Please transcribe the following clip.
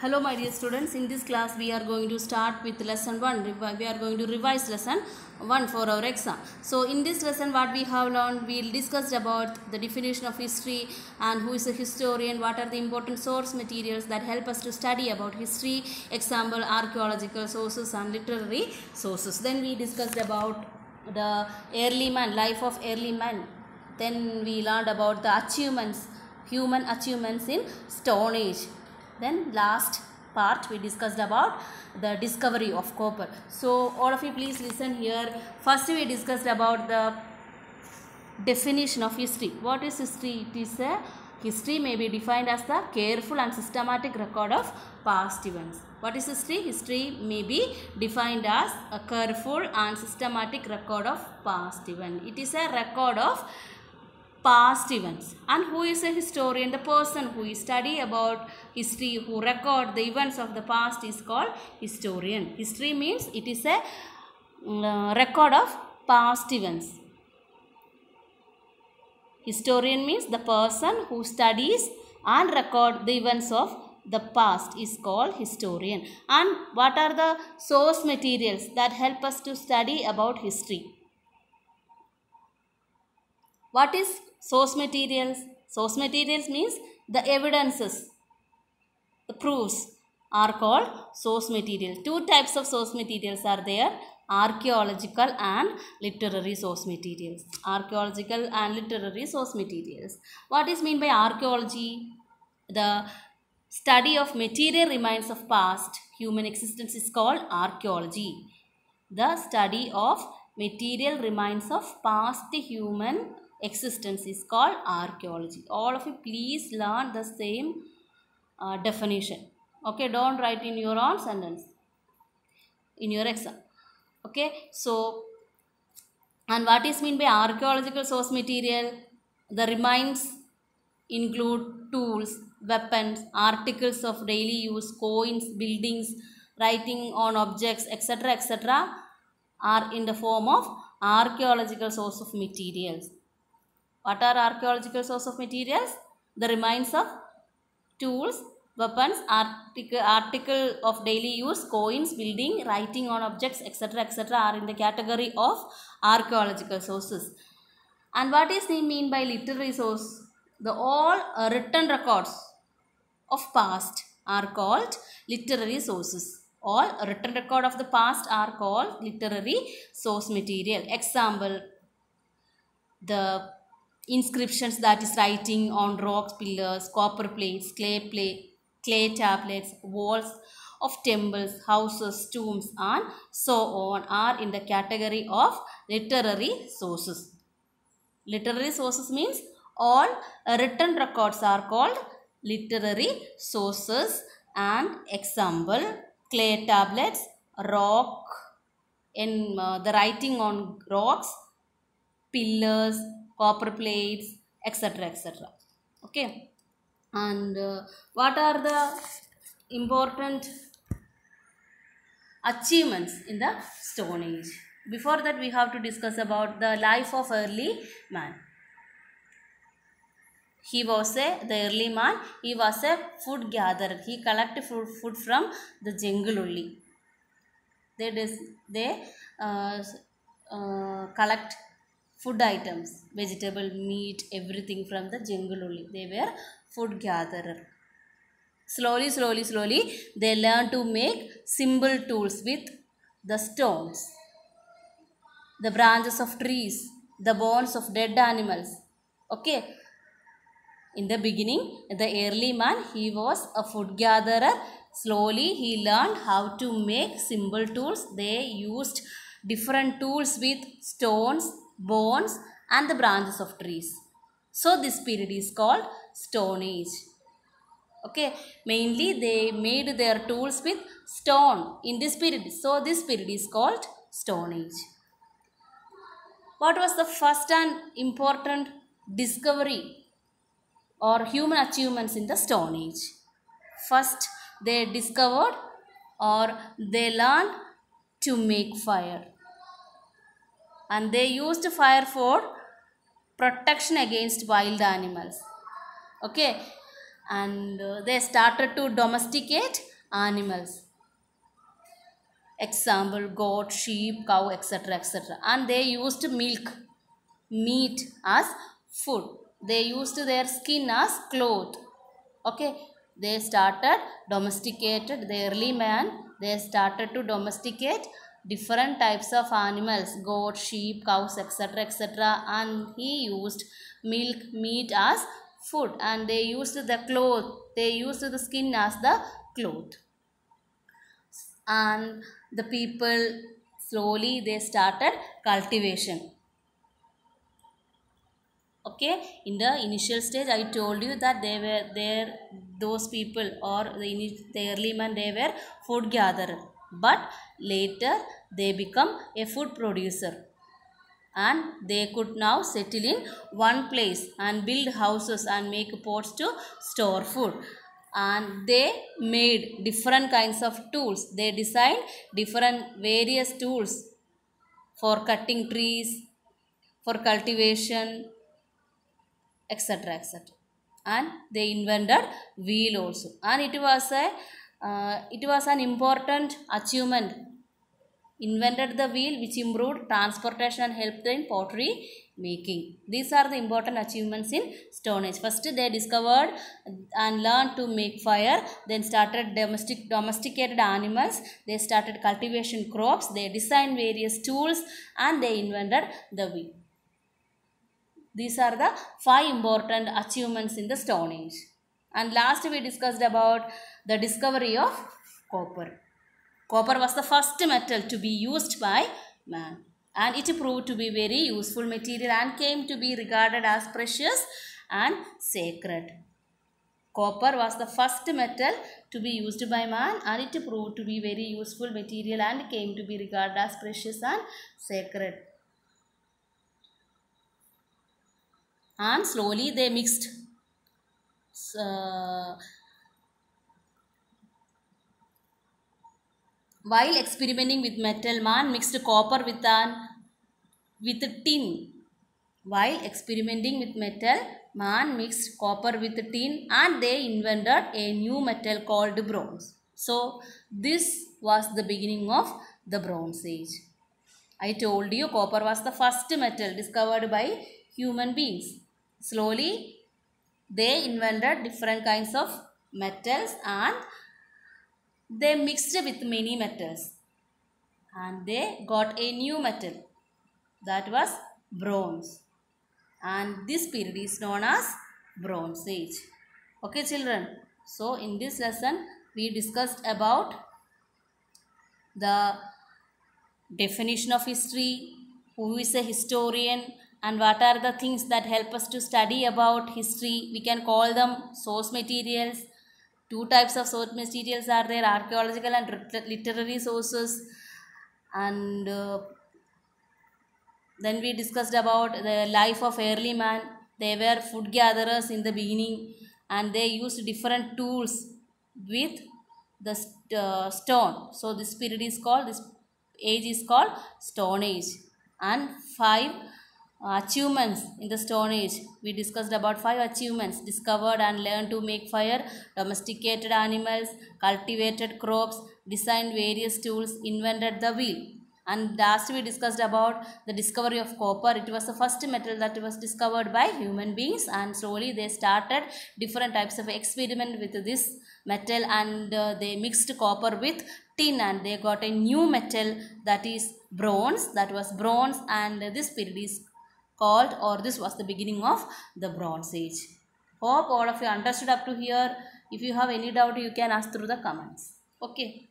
Hello my dear students, in this class we are going to start with lesson 1. We are going to revise lesson 1 for our exam. So in this lesson what we have learned, we'll discuss about the definition of history and who is a historian, what are the important source materials that help us to study about history, example archaeological sources and literary sources. Then we discussed about the early man, life of early man. Then we learned about the achievements, human achievements in Stone Age. Then last part we discussed about the discovery of copper. So all of you please listen here. First we discussed about the definition of history. What is history? It is a history may be defined as the careful and systematic record of past events. What is history? History may be defined as a careful and systematic record of past event. It is a record of past events. And who is a historian? The person who study about history who record the events of the past is called historian. History means it is a mm, uh, record of past events. Historian means the person who studies and record the events of the past is called historian. And what are the source materials that help us to study about history? What is source materials? Source materials means the evidences, the proofs are called source material Two types of source materials are there archaeological and literary source materials. Archaeological and literary source materials. What is mean by archaeology? The study of material remains of past human existence is called archaeology. The study of material remains of past human existence is called archaeology. All of you please learn the same uh, definition. Okay don't write in your own sentence in your exam okay so and what is mean by archaeological source material? The remains include tools weapons articles of daily use coins buildings writing on objects etc etc are in the form of archaeological source of materials what are archaeological source of materials? The remains of tools, weapons, article, article of daily use, coins, building, writing on objects, etc. etc. are in the category of archaeological sources. And what is the mean by literary source? The all uh, written records of past are called literary sources. All written record of the past are called literary source material. Example, the inscriptions that is writing on rocks, pillars, copper plates, clay plate, clay tablets, walls of temples, houses, tombs and so on are in the category of literary sources. Literary sources means all written records are called literary sources and example clay tablets, rock, in uh, the writing on rocks, pillars, copper plates etc etc okay? And uh, what are the important achievements in the stone age? Before that we have to discuss about the life of early man. He was a the early man he was a food gatherer. He collected food, food from the jungle only. They dis- they uh, uh, collect food items vegetable meat everything from the jungle only. They were food gatherer. Slowly slowly slowly they learned to make simple tools with the stones the branches of trees the bones of dead animals. Okay? In the beginning the early man he was a food gatherer. Slowly he learned how to make simple tools. They used different tools with stones bones and the branches of trees. So this period is called Stone Age. Okay, mainly they made their tools with stone in this period. So this period is called Stone Age. What was the first and important discovery or human achievements in the Stone Age? First, they discovered or they learned to make fire and they used fire for protection against wild animals. Okay? And uh, they started to domesticate animals. Example goat sheep cow etc etc and they used milk meat as food. They used their skin as cloth. Okay? They started domesticated the early man they started to domesticate different types of animals goat sheep cows etc etc and he used milk meat as food. And they used the cloth. They used the skin as the cloth. And the people slowly they started cultivation. Okay? In the initial stage i told you that they were there those people or the, early man they were food gatherer but later they become a food producer. And they could now settle in one place and build houses and make pots to store food. And they made different kinds of tools. They designed different various tools for cutting trees for cultivation etc etc and they invented wheel also. And it was a uh, it was an important achievement. Invented the wheel which improved transportation and helped in pottery making. These are the important achievements in stone age. First they discovered and learned to make fire then started domestic domesticated animals they started cultivation crops they designed various tools and they invented the wheel. These are the five important achievements in the Stone Age. And last we discussed about the discovery of copper. Copper was the first metal to be used by man and it proved to be very useful material and came to be regarded as precious and sacred. Copper was the first metal to be used by man and it proved to be very useful material and came to be regarded as precious and sacred. and slowly they mixed uh, while experimenting with metal man mixed copper with an with tin. While experimenting with metal man mixed copper with tin and they invented a new metal called bronze. So this was the beginning of the bronze age. I told you copper was the first metal discovered by human beings. Slowly they invented different kinds of metals and they mixed with many metals. And they got a new metal that was bronze. And this period is known as bronze age. Okay children. So in this lesson we discussed about the definition of history who is a historian and what are the things that help us to study about history? We can call them source materials. Two types of source materials are there archaeological and literary sources. And uh, then we discussed about the life of early man. They were food gatherers in the beginning and they used different tools with the st- uh, stone. So this period is called this age is called stone age. And five achievements in the stone age. We discussed about five achievements discovered and learned to make fire domesticated animals cultivated crops designed various tools invented the wheel. And last we discussed about the discovery of copper. It was the first metal that was discovered by human beings and slowly they started different types of experiment with this metal and uh, they mixed copper with tin and they got a new metal that is bronze that was bronze and this period is called or this was the beginning of the bronze age. Hope all of you understood up to here. If you have any doubt you can ask through the comments. Okay